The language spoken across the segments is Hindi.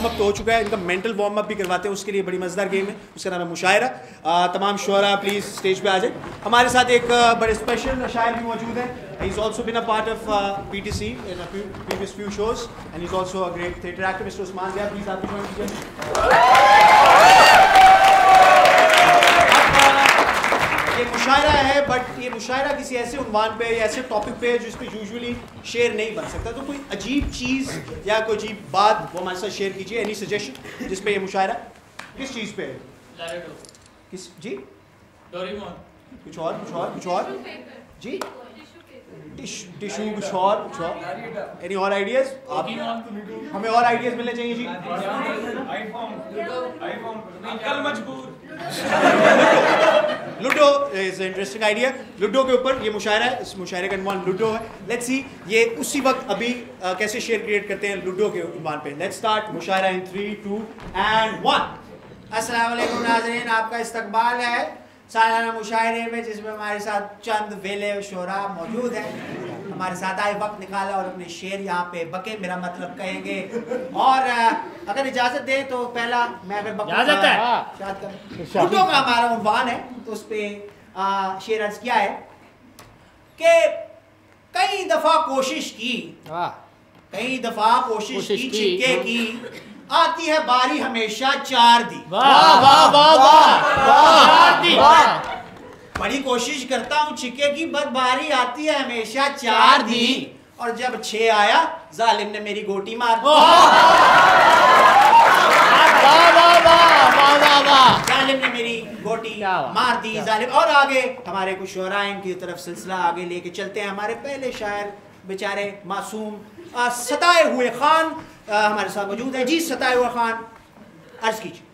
वार्म अप तो हो चुका है, इनका मेंटल वार्म अप भी करवाते हैं, उसके लिए बड़ी मज़ेदार गेम है, उसका नाम है मुशायरा। तमाम शुरा प्लीज़ स्टेज पे आ जाए। हमारे साथ एक बड़े स्पेशल शायर भी मौजूद है। He is also been a part of P T C in previous few shows and is also a great theatre actor mister Usman Zia please आप ज्वाइन कीजिए। बट ये मुशायरा किसी ऐसे उनवान पे या ऐसे टॉपिक पे है जिस पे यूजुअली शेयर नहीं बन सकता। तो कोई अजीब चीज़ या कोई अजीब बात वो हमारे साथ शेयर कीजिए एनी सजेशन जिस पे ये मुशायरा किस चीज़ पे है? किस जी? डोरेमोन कुछ और कुछ और कुछ और? जी? टिशू कुछ और कुछ और? एनी और आइडियाज़ आप हमें और आइडियाज़ मिलने चाहिए जी। आईफोन आईफोन अंकल मजबूर Ludo is interesting idea Ludo के ऊपर ये मुशायरा है इस मुशायरे का इनवान लूडो है। लेट्स सी ये उसी वक्त अभी uh, कैसे शेयर क्रिएट करते हैं लूडो के इनवान पे। Let's start मुशायरा in three two and one अस्सलाम वालेकुम नाजरीन आपका इस्तकबाल है। सालाना मुशायरे में जिसमें हमारे साथ चंद वेले शोरा मौजूद हैं। हमारे साथ आए वक्त निकाला और अपने शेर यहाँ पे बके मेरा मतलब कहेंगे। और अगर इजाज़त दें तो पहला मैं अगर इजाज़त है? हाँ, लूडो का हमारा उन्वान है तो उस पर शेर अर्ज़ किया है कि कई दफ़ा कोशिश की कई दफ़ा कोशिश, की की, छिक्के हाँ। की आती है बारी हमेशा चार दी। वाह वाह वाह वाह। चार वाह। बड़ी कोशिश करता हूँ छिके की बद बारी आती है हमेशा चार दी। और जब छह आया जालिम ने मेरी गोटी मार जालिम ने मेरी गोटी मार दी जालिम। और आगे हमारे कुछ शोराइन की तरफ़ सिलसिला आगे लेके चलते हैं। हमारे पहले शायर बेचारे मासूम आ, सताए हुए खान आ, हमारे साथ मौजूद है। जी सताए हुए खान अर्ज़ कीजिए।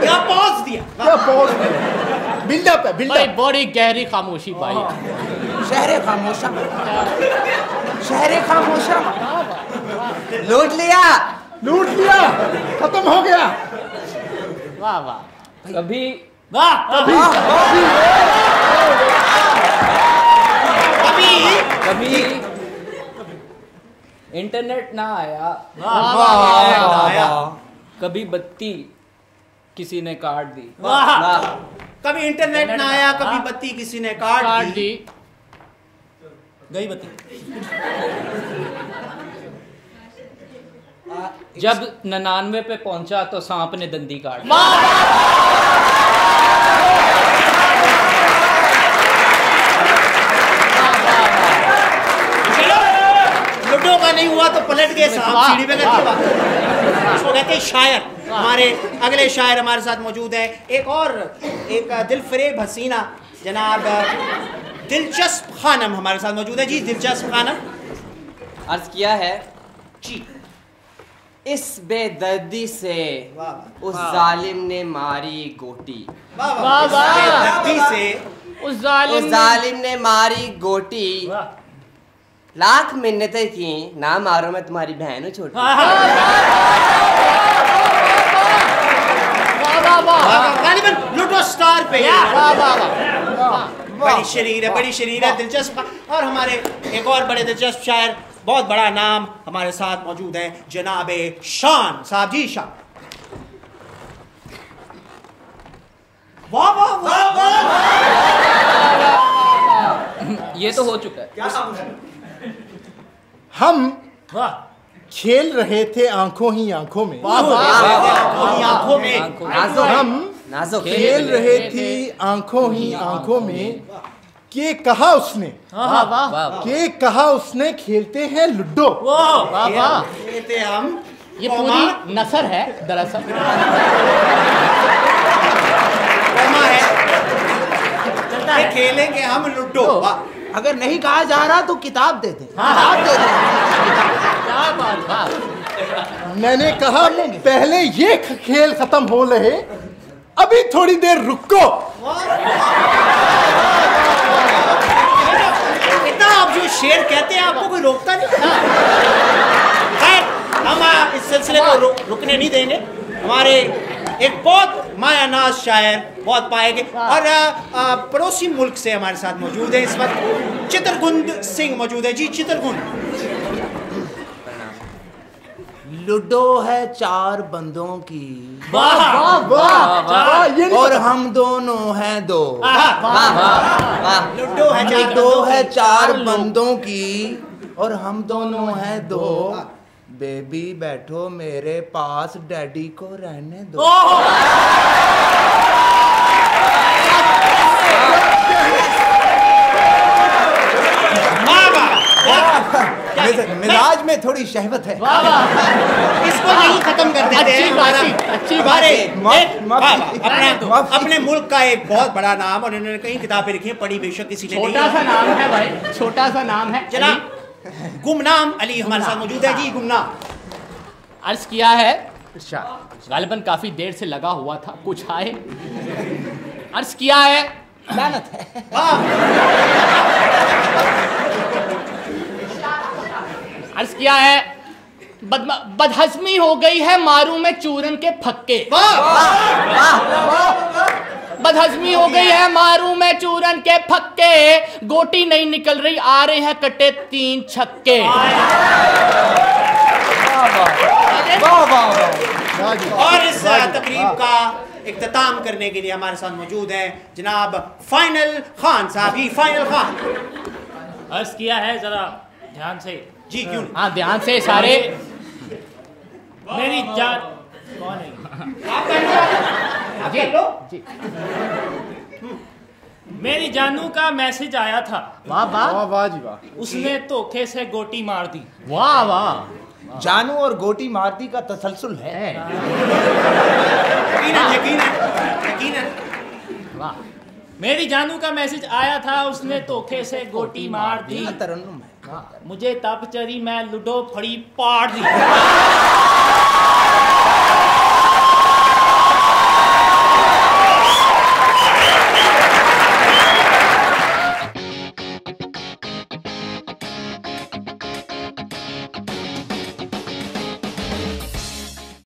क्या पॉज दिया? बिल्डअप है भाई बिल्डअप बड़ी गहरी खामोशी भाई। शहर खामोशा। शहर खामोशा। लूट लिया। लूट लिया। खत्म हो गया। वाह वाह। कभी वाह अभी कभी इंटरनेट ना आया। कभी बत्ती किसी ने काट दी। कभी इंटरनेट ना आया कभी बत्ती किसी ने काट काट दी। दी। गई बत्ती। जब ननानवे पे पहुँचा तो सांप ने दंदी काट लूडो का नहीं हुआ तो पलट गए साहब सीढ़ी पे वाह। इसको कहते हैं शायर। हमारे अगले शायर हमारे साथ मौजूद है। एक और एक दिल फरेब हसीना जनाब दिलचस्प खानम हमारे साथ मौजूद है। जी दिलचस्प खानम। अर्ज़ किया है। जी। इस बेदर्दी से। उस जालिम ने मारी गोटी। बेदर्दी से उस जालिम उस ने- जालिम ने मारी गोटी। लाख मिन्नतें की ना मारो मैं तुम्हारी बहन हूँ छोटी। वाह वाह वाह। वाह, गालिबन लूडो स्टार पे। ये। वाह वाह वाह। बड़ी शरीर है बड़ी शरीर है दिलचस्प। और हमारे एक और बड़े दिलचस्प शायर बहुत बड़ा नाम हमारे साथ मौजूद है जनाब शान साहब जी शान। वाह वाह वाह वाह। ये तो हो चुका है? हम वाह खेल रहे थे आँखों ही आँखों में। अपनी आँखों में। हम खेल रहे थे आँखों ही आँखों में। के कहा उसने? वाह वाह के कहा उसने? खेलते हैं लुड्डो वाह वाह ये थे हम। ये पूरी नसर है दरअसल। है। खेलेंगे हम लूडो। अगर नहीं कहा जा रहा तो किताब दे दे। किताब दे दे। मैंने कहा पहले ये खेल खत्म हो रहे अभी थोड़ी देर रुको। इतना आप जो शेर कहते हैं आपको कोई रोकता नहीं? खैर हम इस सिलसिले को रु, रुकने नहीं देंगे। हमारे एक बहुत मायानाज शायर बहुत पाएँगे। और आ, आ, पड़ोसी मुल्क से हमारे साथ मौजूद है इस वक्त। चित्रगुंद सिंह मौजूद है। जी चित्रगुंद। लूडो है चार बंदों की वाह वाह वाह और हम दोनों हैं दो वाह वाह वाह लूडो है चार लूडो बंदों है चार बंदों की और हम दोनों हैं दो बेबी बैठो मेरे पास डैडी को रहने दो वाह, वाह। मिज- मिजाज में थोड़ी शहवत है। इसको नहीं खत्म कर देते हैं। अच्छी एक- माफ़ी। वाह, वाह, अपने अपने मुल्क का एक बहुत बड़ा नाम और इन्होंने कई किताबें लिखी हैं पढ़ी बेशक किसी ने छोटा सा नाम है भाई छोटा सा नाम है। जनाब गुमनाम अली हमारे साथ मौजूद है। जी गुमनाम। अर्ज़ किया है गालिबन काफ़ी देर से लगा हुआ था कुछ आए। अर्ज़ किया है। लानत है। अर्ज़ किया है। बदहजमी हो गई है मारू में चूरन के फक्के। बदहजमी हो गई है मारू में चूरन के फक्के। गोटी नहीं निकल रही आ रहे हैं कटे तीन छक्के। और इस तकरीब का इख्तिताम करने के लिए हमारे साथ मौजूद है जनाब फाइनल खान साहब। जी फाइनल खान। अर्ज़ किया है जरा ध्यान से। जी क्यों? हाँ ध्यान से सारे। मेरी जान कौन है? जी। मेरी जानू का मैसेज आया था। वाह वाह। वाह वाह जी वाह। उसने धोखे से गोटी मार दी। वाह वाह। जानू और गोटी मारती का तसलसल है। यकीन है। यकीनन यकीनन यकीनन वाह। मेरी जानू का मैसेज आया था उसने धोखे से गोटी मार दी। तरन्नुम है। मुझे तपचरी मैं लूडो फड़ी पाड़ दी।